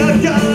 I got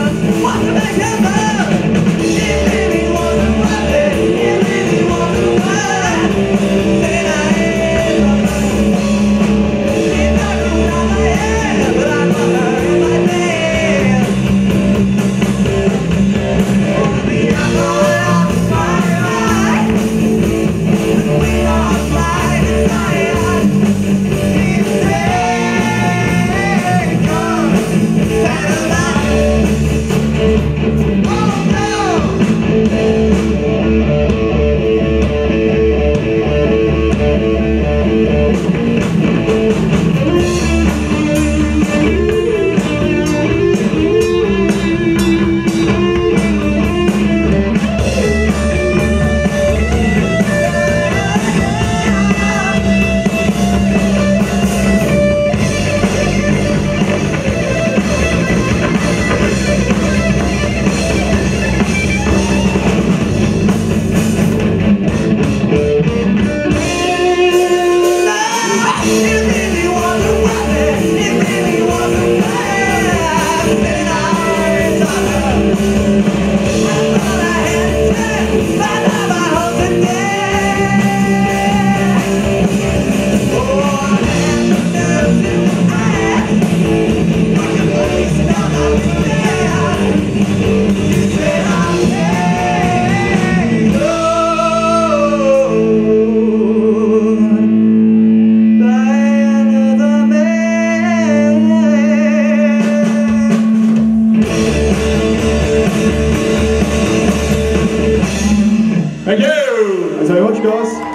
much, guys.